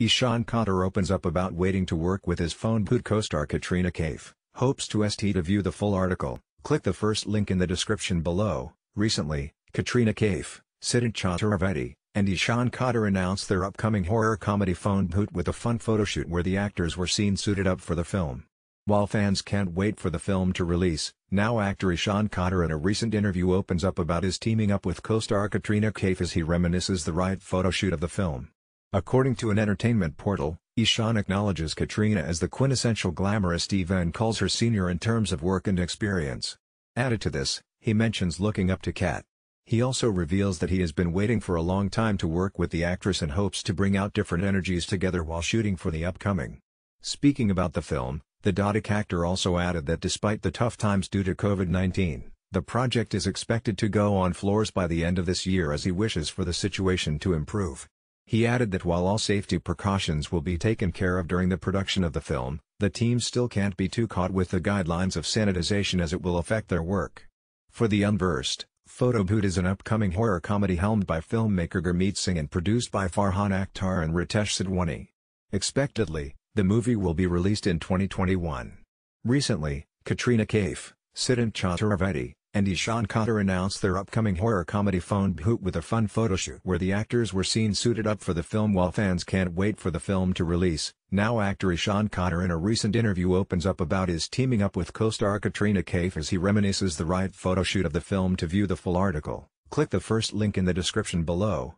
Ishaan Khatter opens up about waiting to work with his Phone Bhoot co-star Katrina Kaif, hopes to st to view the full article, click the first link in the description below. Recently, Katrina Kaif, Siddhant Chaturvedi, and Ishaan Khatter announced their upcoming horror comedy Phone Bhoot with a fun photoshoot where the actors were seen suited up for the film. While fans can't wait for the film to release, now actor Ishaan Khatter in a recent interview opens up about his teaming up with co-star Katrina Kaif as he reminisces the right photoshoot of the film. According to an entertainment portal, Ishaan acknowledges Katrina as the quintessential glamorous diva and calls her senior in terms of work and experience. Added to this, he mentions looking up to Kat. He also reveals that he has been waiting for a long time to work with the actress and hopes to bring out different energies together while shooting for the upcoming. Speaking about the film, the Dhadak actor also added that despite the tough times due to COVID-19, the project is expected to go on floors by the end of this year as he wishes for the situation to improve. He added that while all safety precautions will be taken care of during the production of the film, the team still can't be too caught with the guidelines of sanitization as it will affect their work. For the Unversed, Photo Bhoot is an upcoming horror comedy helmed by filmmaker Gurmeet Singh and produced by Farhan Akhtar and Ritesh Sidhwani. Expectedly, the movie will be released in 2021. Recently, Katrina Kaif, Siddhant Chaturvedi, and Ishaan Khatter announced their upcoming horror comedy Phone Bhoot with a fun photoshoot where the actors were seen suited up for the film while fans can't wait for the film to release. Now actor Ishaan Khatter in a recent interview opens up about his teaming up with co-star Katrina Kaif as he reminisces the right photoshoot of the film to view the full article. Click the first link in the description below.